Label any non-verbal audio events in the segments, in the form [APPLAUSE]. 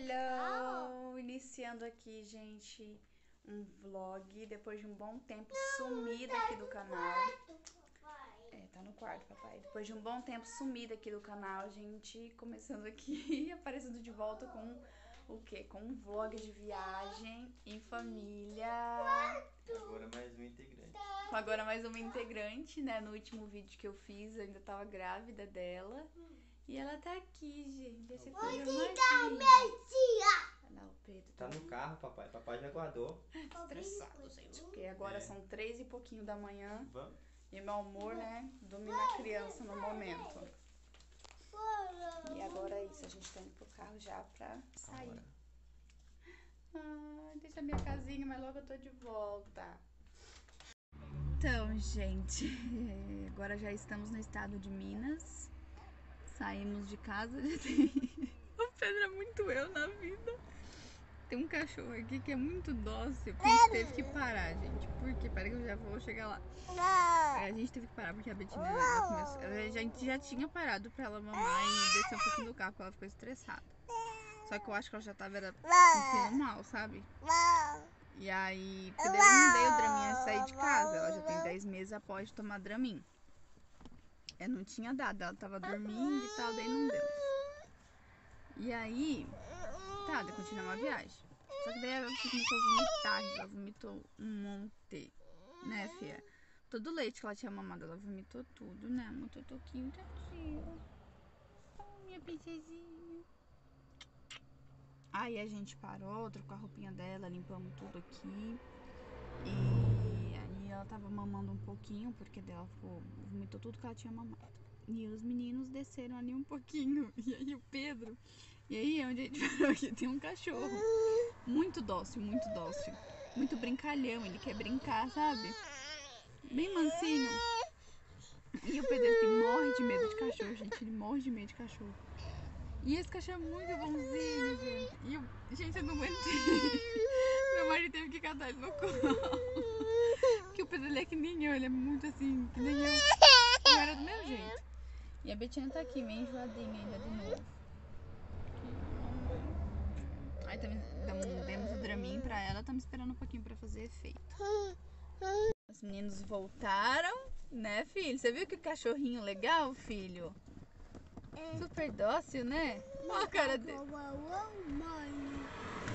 Hello! Iniciando aqui, gente, um vlog depois de um bom tempo sumida aqui do canal. É, tá no quarto, papai. Depois de um bom tempo sumida aqui do canal, gente, começando aqui, [LAUGHS] aparecendo de volta com o quê? Com um vlog de viagem em família. Agora mais um integrante. Com agora mais uma integrante, né? No último vídeo que eu fiz, eu ainda tava grávida dela. E ela tá aqui, gente. Essa coisa mais linda. Olha lá o Pedro. Tá no carro, papai. Papai já guardou. estressado, gente. Porque agora É. são três e pouquinho da manhã. Vamos? E meu amor, né, domina a criança no momento. E agora é isso, a gente tá indo pro carro já pra sair. Ai, deixa a minha casinha, mas logo eu tô de volta. Então, gente, [LAUGHS] agora já estamos no estado de Minas. Saímos de casa. [LAUGHS] já tem- O Pedro é muito eu na vida. Tem um cachorro aqui que é muito dócil. A gente teve que parar, gente. Por quê? Peraí que eu já vou chegar lá. A gente teve que parar porque a Betina ela começou, ela já, a gente já tinha parado pra ela mamar e descer um pouquinho do carro porque ela ficou estressada. Só que eu acho que ela já tava era, sentindo mal, sabe? E aí, porque daí eu não dei o Dramin a sair de casa. Ela já tem 10 meses após tomar Dramin. Eu não tinha dado, ela tava dormindo e tal, daí não deu. E aí, tá, daí continuamos a viagem. Só que daí ela começou a vomitar, ela vomitou um monte, né, fia? Todo o leite que ela tinha mamado, ela vomitou tudo, né? Um totoquinho, tadinho. Oh, minha princesinha. Aí a gente parou, trocou a roupinha dela, limpamos tudo aqui. E aí ela tava mamando um pouquinho, porque dela ficou, vomitou tudo que ela tinha mamado. E os meninos desceram ali um pouquinho. [LAUGHS] E aí o Pedro. E aí onde a gente [LAUGHS] parou aqui tem um cachorro. Muito dócil, muito dócil. Muito brincalhão, ele quer brincar, sabe? Bem mansinho. E o Pedro ele morre de medo de cachorro, gente. Ele morre de medo de cachorro. E esse cachorro é muito bonzinho, gente. E eu, gente, eu não aguentei. [LAUGHS] Meu marido teve que catar ele no colo. Pedro ele é que nem eu, ele é muito assim, que nem eu. [LAUGHS] Eu era do mesmo jeito. E a Betina tá aqui, meio enjoadinha ainda de novo. Aí também damos, demos o Dramin pra ela, estamos esperando um pouquinho pra fazer efeito. Os meninos voltaram, né, filho? Você viu que cachorrinho legal, filho? Super dócil, né? Olha a cara dele.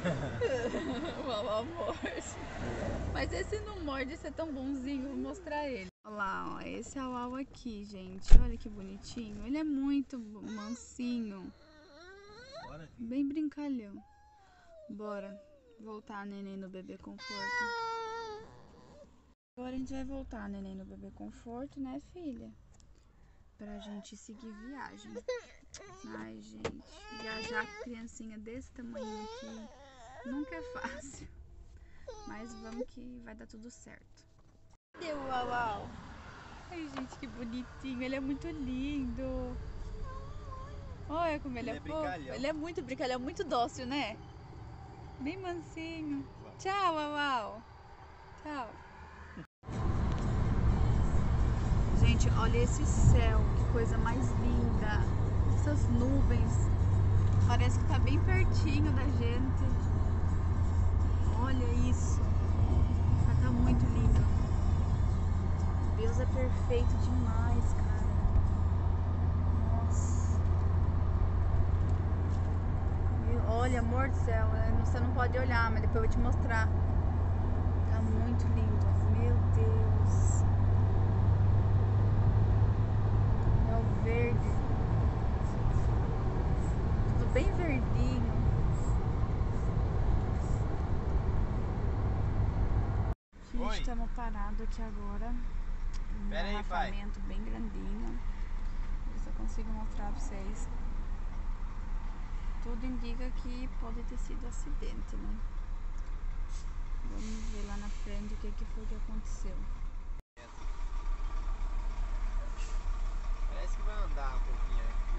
[LAUGHS] Uau, amor. Mas esse não morde, esse é tão bonzinho, vou mostrar ele. Olha lá, ó, esse é o Uau aqui, gente. Olha que bonitinho. Ele é muito mansinho, Bora. bem brincalhão. Bora voltar, neném, no bebê conforto. Agora a gente vai voltar, neném, no bebê conforto, né, filha? Pra gente seguir viagem. Ai, gente, viajar com criancinha desse tamanho aqui nunca é fácil. Mas vamos que vai dar tudo certo. Cadê o Uau Uau? Ai, gente, que bonitinho. Ele é muito lindo. Olha como ele, Ele é, é fofo. Ele é muito brincalhão, muito dócil, né? Bem mansinho. Tchau, Uau Uau. Tchau. Gente, olha esse céu, que coisa mais linda. Essas nuvens. Parece que tá bem pertinho da gente. Olha isso. Tá muito lindo. Deus é perfeito demais, cara. Nossa. Olha, amor do céu, é, você não pode olhar, mas depois eu vou te mostrar. Tá muito lindo. Meu Deus. É o verde. Tudo bem verdinho. Gente, Oi. estamos parados aqui agora. Um Pera aí, bem grandinho. Ver se eu consigo mostrar pra vocês. Tudo indica que pode ter sido acidente, né? Vamos ver lá na frente o que, que foi que aconteceu. Parece que vai andar um pouquinho aqui.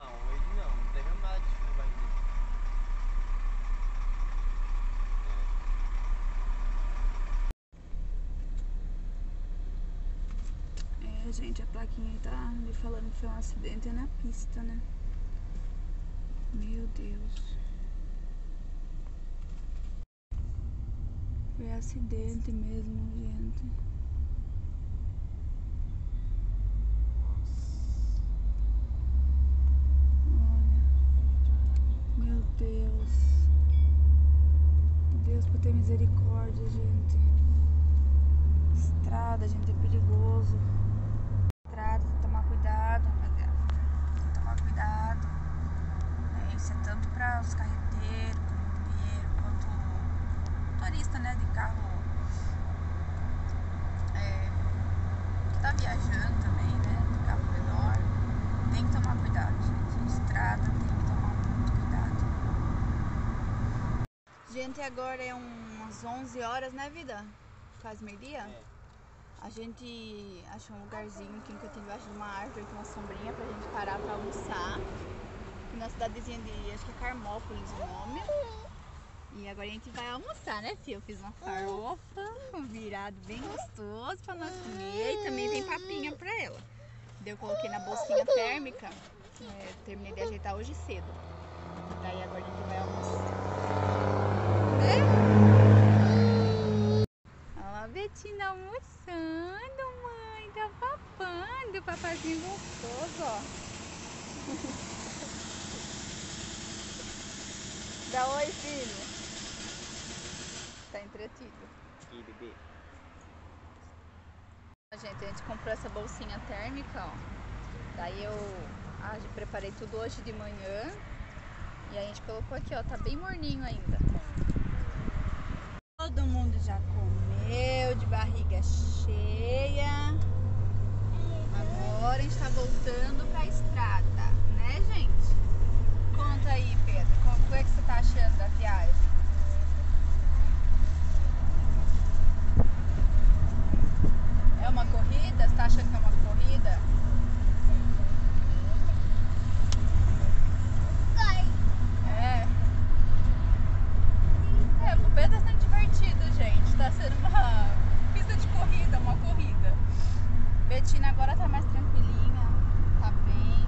Não, hoje não. Não teve nada de chuva ainda. É, gente, a plaquinha tá me falando que foi um acidente na pista, né? Meu Deus. Foi acidente mesmo, gente. Olha. Meu Deus. Deus por ter misericórdia, gente. Estrada, gente, é perigoso. Estrada, tem que tomar cuidado, rapaziada. Tem que tomar cuidado. É, isso é tanto para os carreteiros, caminhoneiros, quanto motorista, né, de carro é, que tá viajando também, né, de carro menor. Tem que tomar cuidado, gente. Estrada tem que tomar muito cuidado. Gente, agora é umas 11 horas, né, vida? Quase meio-dia? É. A gente achou um lugarzinho aqui no cantinho debaixo de uma árvore com uma sombrinha pra gente parar pra almoçar. Na cidadezinha de, acho que é Carmópolis o nome. E agora a gente vai almoçar, né, filho? Eu fiz uma farofa, um virado bem gostoso pra nós comer e também tem papinha pra ela. Daí eu coloquei na bolsinha térmica, é, terminei de ajeitar hoje cedo. Daí agora a gente vai almoçar. Né? Olha lá a Betina almoçando, mãe. Tá papando, papazinho gostoso, ó. [LAUGHS] Dá oi, filho. Tá entretido. E bebê. Gente, a gente comprou essa bolsinha térmica, ó. Daí eu ah, preparei tudo hoje de manhã. E a gente colocou aqui, ó. Tá bem morninho ainda. Todo mundo já comeu, de barriga cheia. Agora a gente tá voltando pra estrada, né, gente? Conta aí, é que você tá achando da viagem? É uma corrida? Você tá achando que é uma corrida? É. É, pro Pedro tá sendo divertido, gente. Tá sendo uma pista de corrida, uma corrida. Betina agora tá mais tranquilinha, tá bem,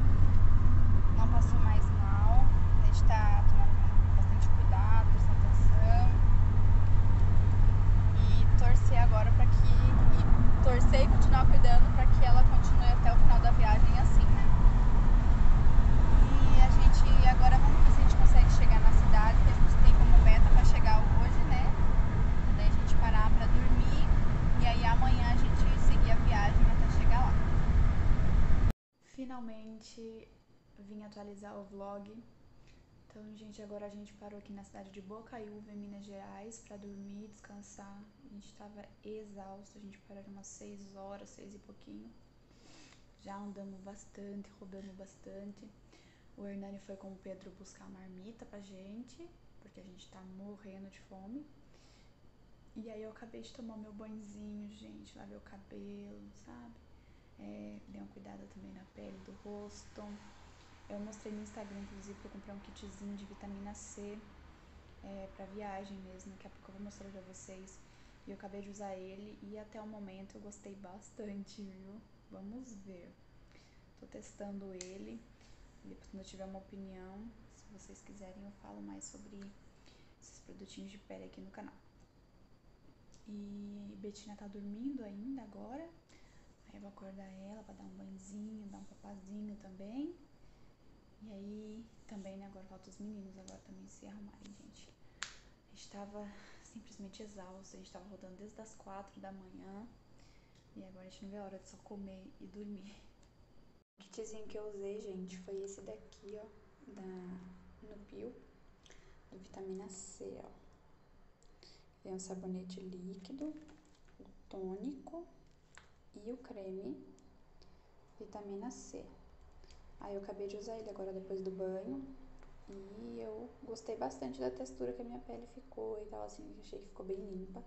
não passou mais mal. A gente tá tomando bastante cuidado, prestando atenção. E torcer agora pra que. E torcer e continuar cuidando pra que ela continue até o final da viagem assim, né? E a gente agora vamos ver se a gente consegue chegar na cidade, que a gente tem como meta pra chegar hoje, né? Daí a gente parar pra dormir e aí amanhã a gente seguir a viagem até chegar lá. Finalmente vim atualizar o vlog. Então, gente, agora a gente parou aqui na cidade de Bocaiúva, em Minas Gerais, pra dormir, descansar. A gente tava exausto, a gente parou umas 6 horas, 6 e pouquinho. Já andamos bastante, rodamos bastante. O Hernani foi com o Pedro buscar marmita pra gente, porque a gente tá morrendo de fome. E aí eu acabei de tomar meu banhozinho, gente, lavei o cabelo, sabe? É, dei uma cuidada também na pele do rosto. Eu mostrei no Instagram, inclusive, que eu comprei um kitzinho de vitamina C é, pra viagem mesmo. Daqui a pouco eu vou mostrar pra vocês. E eu acabei de usar ele e até o momento eu gostei bastante, viu? Vamos ver. Tô testando ele. Depois quando eu tiver uma opinião, se vocês quiserem, eu falo mais sobre esses produtinhos de pele aqui no canal. E Betina tá dormindo ainda agora. Aí eu vou acordar ela pra dar um banhozinho, dar um papazinho também. E aí também, né, agora falta os meninos agora também se arrumarem, gente. A gente tava simplesmente exausto, a gente tava rodando desde as quatro da manhã. E agora a gente não vê a hora de só comer e dormir. O kitzinho que eu usei, gente, foi esse daqui, ó, da Nupil, do vitamina C, ó. Tem o sabonete líquido, o tônico e o creme vitamina C. Aí eu acabei de usar ele agora depois do banho e eu gostei bastante da textura que a minha pele ficou e tal, assim, achei que ficou bem limpa.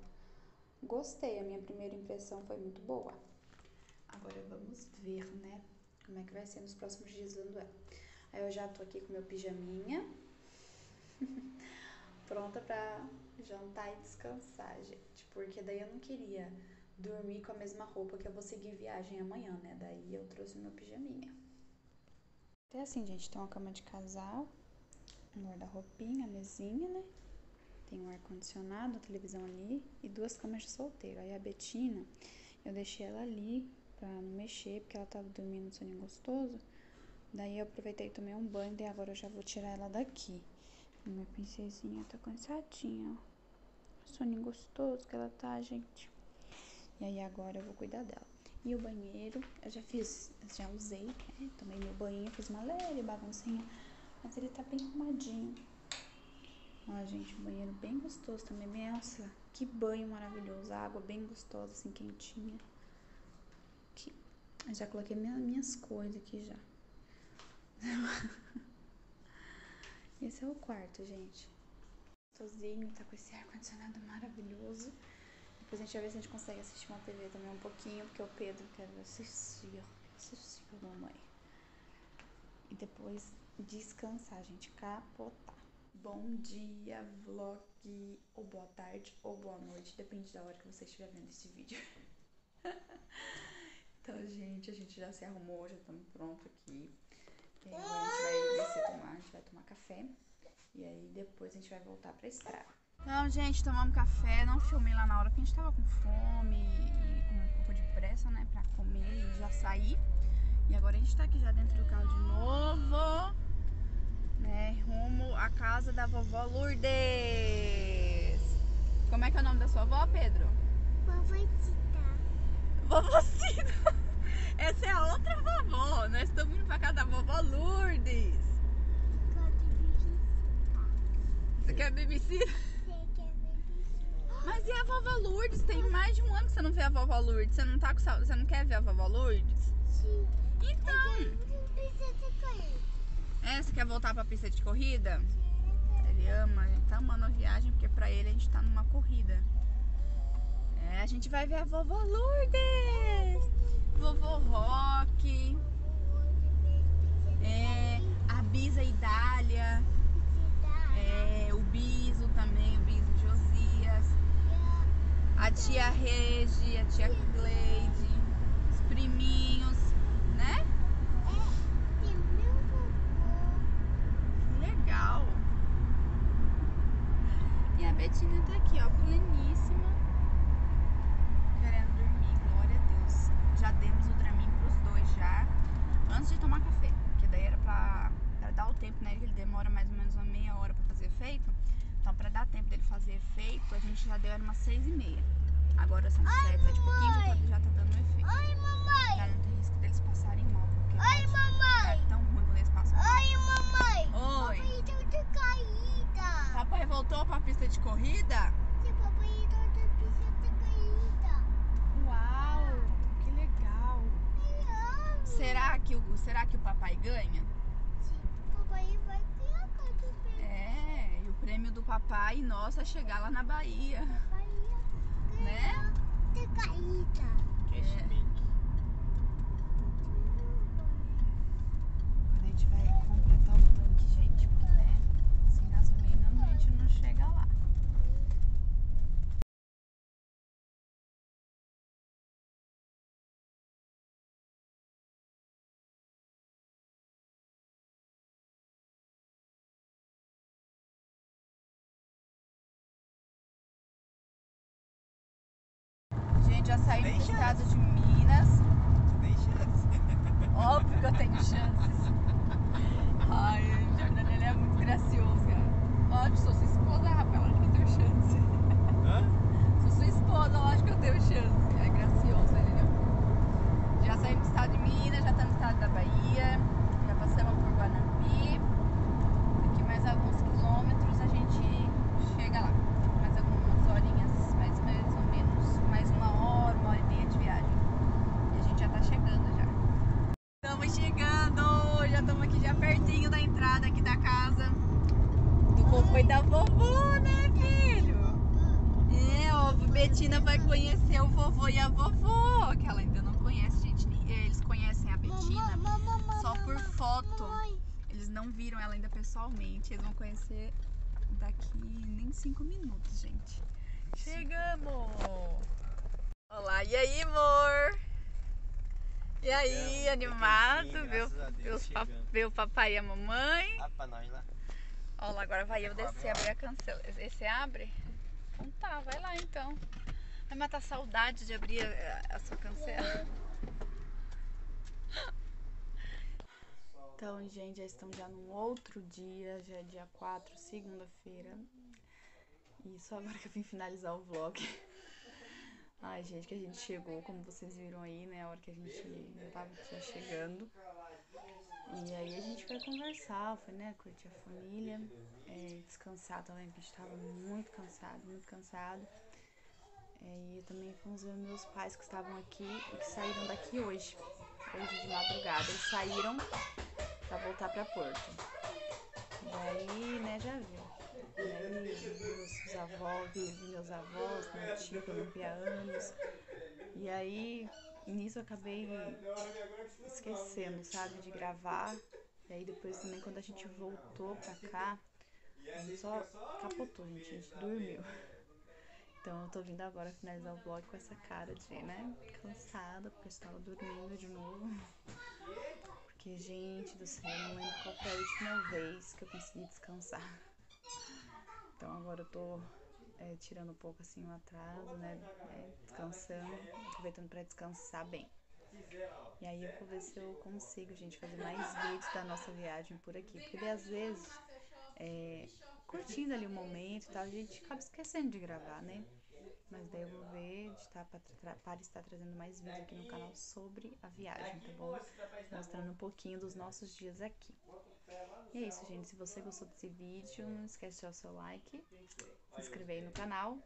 Gostei, a minha primeira impressão foi muito boa. Agora vamos ver, né, como é que vai ser nos próximos dias usando ela. Aí eu já tô aqui com meu pijaminha, [LAUGHS] pronta pra jantar e descansar, gente. Porque daí eu não queria dormir com a mesma roupa que eu vou seguir viagem amanhã, né? Daí eu trouxe meu pijaminha. É assim, gente, tem uma cama de casal. um guarda-roupinha, mesinha, né? Tem um ar-condicionado, televisão ali e duas camas de solteiro. Aí a Betina, eu deixei ela ali pra não mexer, porque ela tava dormindo no soninho gostoso. Daí eu aproveitei e tomei um banho, e agora eu já vou tirar ela daqui. Minha princesinha tá cansadinha, ó. Soninho gostoso que ela tá, gente. E aí agora eu vou cuidar dela. E o banheiro, eu já fiz, já usei, né? Tomei meu banho, fiz uma leve baguncinha, mas ele tá bem arrumadinho. Ó, gente, um banheiro bem gostoso também. Nossa, que banho maravilhoso. A água bem gostosa, assim, quentinha. Aqui. Eu já coloquei minha, minhas coisas aqui já. [LAUGHS] Esse é o quarto, gente. Gostosinho, tá com esse ar-condicionado maravilhoso. Depois a gente vai ver se a gente consegue assistir uma TV também um pouquinho, porque o Pedro quer assistir, assistir a mamãe. E depois descansar, gente, capotar. Bom dia, vlog, ou boa tarde, ou boa noite, depende da hora que você estiver vendo esse vídeo. [LAUGHS] então, gente, a gente já se arrumou, já estamos prontos aqui. E agora a gente vai descer tomar, a gente vai tomar café. E aí depois a gente vai voltar pra estrada. Então, gente, tomamos café, não filmei lá na hora porque a gente tava com fome e com um pouco de pressa, né, pra comer e já sair. E agora a gente tá aqui já dentro do carro de novo, né, rumo à casa da vovó Lourdes. Como é que é o nome da sua avó, Pedro? Vovocita. Vovocita. [LAUGHS] Essa é a outra vovó. Nós estamos indo pra casa da vovó Lourdes. Você quer babysitter? Mas e a vovó Lourdes? Tem mais de um ano que você não vê a vovó Lourdes. Você não tá com saudade? Você não quer ver a vovó Lourdes? Sim. Então. É. É, você quer voltar pra pista de corrida? Ele ama, ele tá amando a viagem, porque pra ele a gente tá numa corrida. É, a gente vai ver a vovó Lourdes! Vovô Rock, é, a Bisa Idália, é, o Biso também, o Biso Josias, a tia Regi, a tia Cleide, os priminhos, né? Que legal! E a Betina tá aqui, ó, pleníssima, querendo dormir, glória a Deus. Já demos o Dramin pros dois já, antes de tomar café, porque daí era pra, pra dar o tempo, né? Ele demora mais ou menos uma meia hora pra fazer efeito. Então, pra dar tempo dele fazer efeito, a gente já deu era umas seis e meia. Agora são sete, sete e pouquinho, já tá, já tá dando efeito. Oi, mamãe. Já não tem risco deles passarem mal, porque Oi, tadinho, mamãe. é tão ruim quando eles passam mal. Oi, mamãe. Oi. Papai tá de caída. Papai voltou pra pista de corrida? Sim, papai tá de pista de caída. Uau, que legal. Será que o, será que o papai ganha? Sim, papai vai ganhar? É, e o prêmio do papai, nossa, é chegar lá na Bahia, Né? de caída gente vai completar o tanque, gente, porque, né, sem gasolina a gente não chega lá. Gente, já saí do estado de Minas. Tem chance. Óbvio que eu tenho chances. Ai, o Jordano, ele é muito gracioso, cara. Óbvio, sou sua esposa, rapaz, lógico que eu tenho chance. Hã? Sou sua esposa, lógico que eu tenho chance. É gracioso, ele, né? Já saímos do estado de Minas, já estamos no estado da Bahia. Já passamos por Guanambi. Daqui mais alguns quilômetros a gente chega lá. Mais algumas horinhas, mais, mais ou menos, mais uma hora, uma hora e meia de viagem. E a gente já tá chegando já. Estamos chegando! Já estamos aqui já pertinho da entrada aqui da casa do vovô e da vovó, né, filho? É, ó, a Betina vai e a vovó, que ela ainda não conhece, gente. Eles conhecem a Betina só por foto. Eles não viram ela ainda pessoalmente. Eles vão conhecer daqui nem cinco minutos, gente. Chegamos! Olá, e aí, amor? E aí, animado? Viu, viu, o papai e a mamãe? Ah, pra nós lá. Olha lá, agora vai eu descer, abrir a cancela. Esse abre? Então tá, vai lá então. Vai matar saudade de abrir a, a sua cancela. Então, gente, já estamos já num outro dia, já é dia 4, segunda-feira. E só agora que eu vim finalizar o vlog. Ai, gente, que a gente chegou, como vocês viram aí, né? A hora que a gente já tava já chegando. E aí a gente foi conversar, foi, né? Curtir a família, é, descansar também, porque a gente tava muito cansado, muito cansado. É, e também fomos ver meus pais que estavam aqui e que saíram daqui hoje, hoje de madrugada. Eles saíram pra voltar pra Porto. E aí, né, já viu. Né, meus avós, vi, meus avós, meu tio que eu não via anos. E aí, nisso eu acabei esquecendo, sabe, de gravar. E aí depois também quando a gente voltou pra cá, só capotou, gente, a gente dormiu. Então eu tô vindo agora finalizar o vlog com essa cara de, né, cansada, porque eu estava dormindo de novo. Porque, gente do céu, não lembro qual foi a última vez que eu consegui descansar. Então agora eu tô é, tirando um pouco assim o atraso, né, é, descansando, aproveitando para descansar bem. E aí eu vou ver se eu consigo, gente, fazer mais vídeos da nossa viagem por aqui. Porque às vezes, é, curtindo ali o momento e tal, a gente acaba esquecendo de gravar, né? Mas daí eu vou ver de estar para estar trazendo mais vídeos aqui no canal sobre a viagem, tá bom? Mostrando um pouquinho dos nossos dias aqui. E é isso, gente. Se você gostou desse vídeo, não esquece de deixar o seu like, se inscrever aí no canal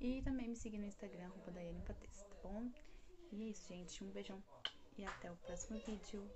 e também me seguir no Instagram, arroba Daiane Patês, tá bom? E é isso, gente. Um beijão e até o próximo vídeo.